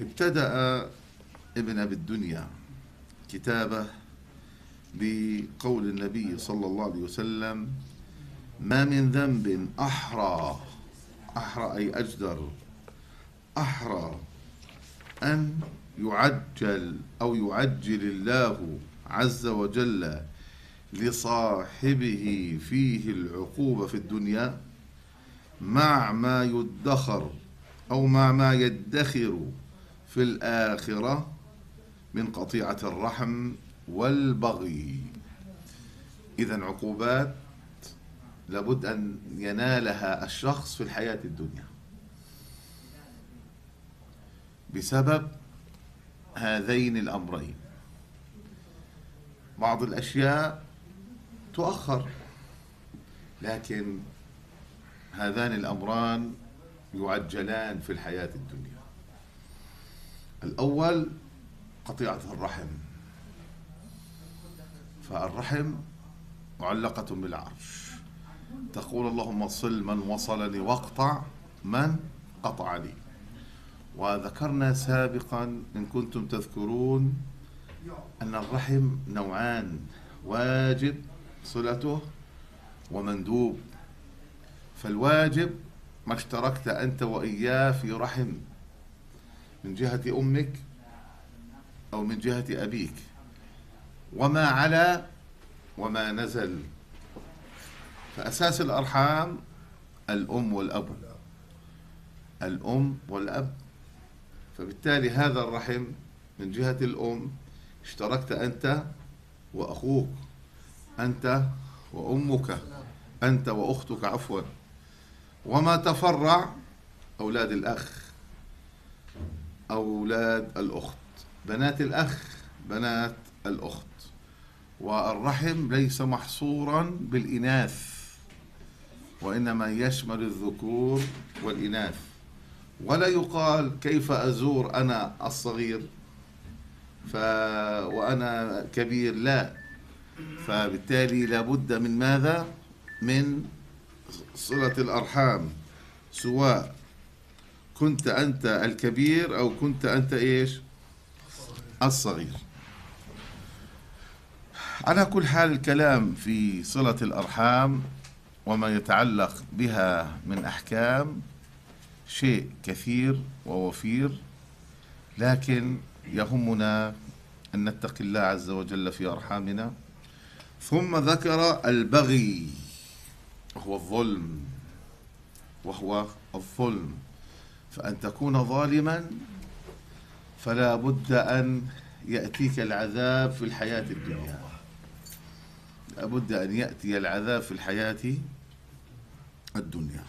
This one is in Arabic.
ابتدأ ابن أبي الدنيا كتابه بقول النبي صلى الله عليه وسلم ما من ذنب أحرى أحرى أي أجدر أحرى أن يعجل أو يعجل الله عز وجل لصاحبه فيه العقوبة في الدنيا مع ما يدخر أو مع ما يدخر في الآخرة من قطيعة الرحم والبغي. إذا عقوبات لابد أن ينالها الشخص في الحياة الدنيا. بسبب هذين الأمرين. بعض الأشياء تؤخر لكن هذان الأمران يعجلان في الحياة الدنيا. الأول قطيعة الرحم. فالرحم معلقة بالعرش. تقول اللهم صل من وصلني واقطع من قطعني وذكرنا سابقا إن كنتم تذكرون أن الرحم نوعان واجب صلته ومندوب. فالواجب ما اشتركت أنت وإياه في رحم. من جهة أمك أو من جهة أبيك. وما على وما نزل. فأساس الأرحام الأم والأب. الأم والأب. فبالتالي هذا الرحم من جهة الأم اشتركت أنت وأخوك. أنت وأمك. أنت وأختك عفوا. وما تفرع أولاد الأخ. أولاد الأخت. بنات الأخ بنات الأخت. والرحم ليس محصورا بالإناث وإنما يشمل الذكور والإناث. ولا يقال كيف أزور أنا الصغير ف... وأنا كبير؟ لا. فبالتالي لابد من ماذا؟ من صلة الأرحام سواء كنت أنت الكبير أو كنت أنت إيش؟ الصغير. على كل حال الكلام في صلة الأرحام وما يتعلق بها من أحكام شيء كثير ووفير لكن يهمنا أن نتقي الله عز وجل في أرحامنا. ثم ذكر البغي وهو الظلم وهو الظلم. فأن تكون ظالما فلا بد أن يأتيك العذاب في الحياة الدنيا. لابد أن يأتي العذاب في الحياة الدنيا.